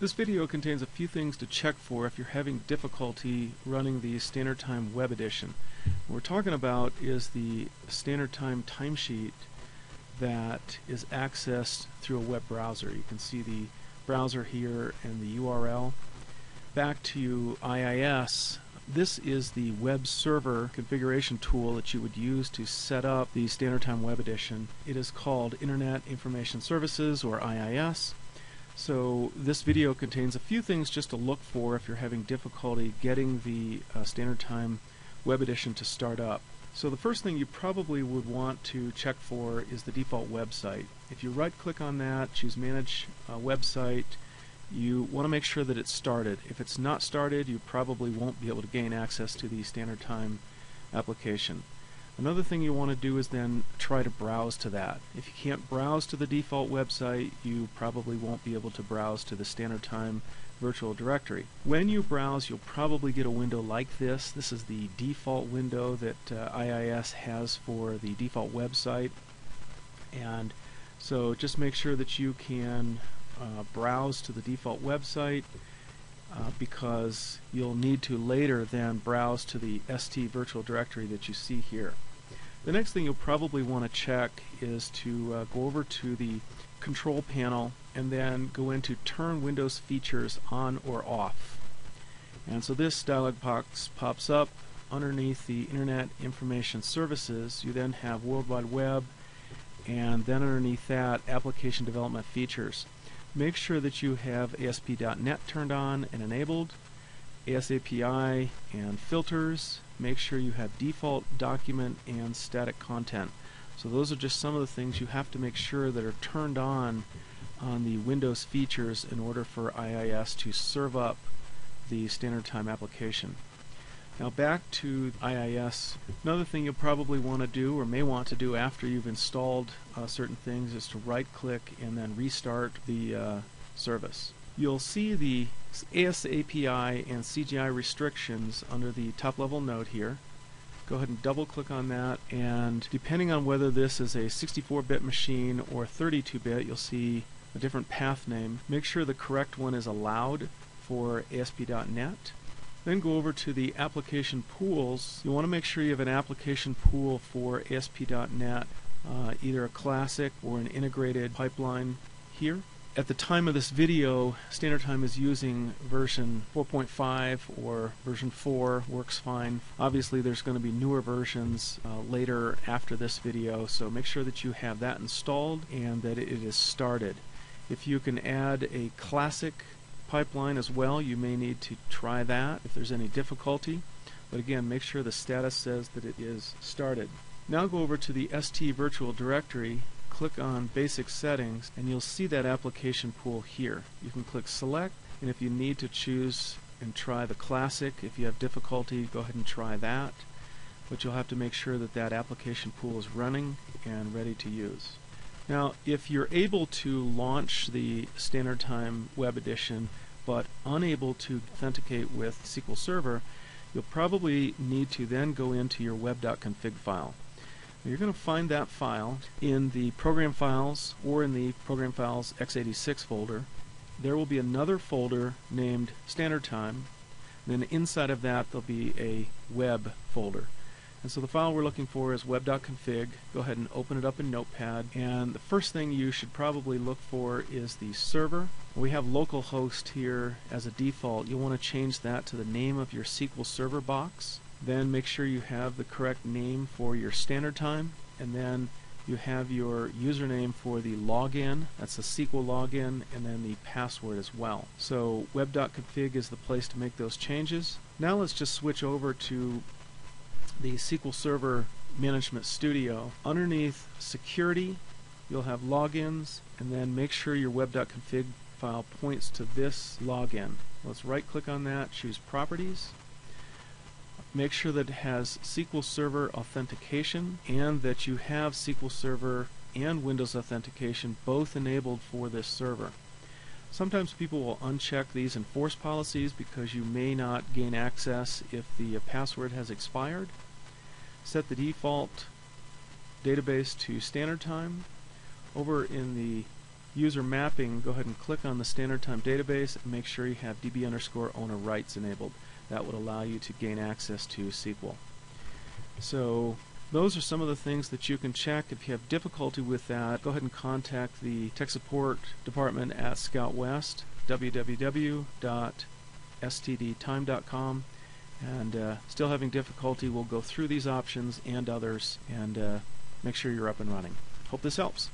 This video contains a few things to check for if you're having difficulty running the Standard Time Web Edition. What we're talking about is the Standard Time timesheet that is accessed through a web browser. You can see the browser here and the URL. Back to IIS, this is the web server configuration tool that you would use to set up the Standard Time Web Edition. It is called Internet Information Services or IIS. So this video contains a few things just to look for if you're having difficulty getting the uh, Standard Time Web Edition to start up. So the first thing you probably would want to check for is the default website. If you right click on that, choose Manage uh, Website, you want to make sure that it's started. If it's not started, you probably won't be able to gain access to the Standard Time application. Another thing you want to do is then try to browse to that. If you can't browse to the default website, you probably won't be able to browse to the Standard Time virtual directory. When you browse, you'll probably get a window like this. This is the default window that uh, IIS has for the default website. And so just make sure that you can uh, browse to the default website uh, because you'll need to later then browse to the ST virtual directory that you see here. The next thing you'll probably want to check is to uh, go over to the control panel and then go into turn Windows features on or off. And so this dialog box pops up underneath the Internet Information Services. You then have World Wide Web and then underneath that application development features. Make sure that you have ASP.NET turned on and enabled, ISAPI and filters. Make sure you have default document and static content. So those are just some of the things you have to make sure that are turned on on the Windows features in order for IIS to serve up the standard time application. Now back to IIS. Another thing you'll probably want to do or may want to do after you've installed uh, certain things is to right click and then restart the uh, service. You'll see the ISAPI and CGI restrictions under the top level node here. Go ahead and double click on that and depending on whether this is a 64-bit machine or 32-bit you'll see a different path name. Make sure the correct one is allowed for ASP.NET. Then go over to the application pools. You want to make sure you have an application pool for ASP.NET, uh, either a classic or an integrated pipeline here. At the time of this video, Standard Time is using version 4.5 or version 4 works fine. Obviously there's going to be newer versions uh, later after this video, so make sure that you have that installed and that it is started. If you can add a classic pipeline as well, you may need to try that if there's any difficulty. But again, make sure the status says that it is started. Now go over to the ST virtual directory, click on basic settings, and you'll see that application pool here. You can click select, and if you need to choose and try the classic, if you have difficulty, go ahead and try that. But you'll have to make sure that that application pool is running and ready to use. Now, if you're able to launch the Standard Time Web Edition but unable to authenticate with SQL Server, you'll probably need to then go into your web.config file. Now, you're going to find that file in the program files or in the program files x86 folder. There will be another folder named Standard Time. Then inside of that there'll be a web folder. And so the file we're looking for is web.config. Go ahead and open it up in Notepad. And the first thing you should probably look for is the server. We have localhost here as a default. You'll want to change that to the name of your SQL Server box. Then make sure you have the correct name for your standard time. And then you have your username for the login, that's the SQL login, and then the password as well. So web.config is the place to make those changes. Now let's just switch over to the SQL Server Management Studio. Underneath Security, you'll have logins, and then make sure your web.config file points to this login. Let's right click on that, choose Properties. Make sure that it has SQL Server Authentication and that you have SQL Server and Windows Authentication both enabled for this server. Sometimes people will uncheck these enforce policies because you may not gain access if the password has expired set the default database to standard time. Over in the user mapping, go ahead and click on the standard time database and make sure you have DB underscore owner rights enabled. That would allow you to gain access to SQL. So those are some of the things that you can check. If you have difficulty with that, go ahead and contact the tech support department at Scoutwest, www.stdtime.com. And uh, still having difficulty, we'll go through these options and others and uh, make sure you're up and running. Hope this helps.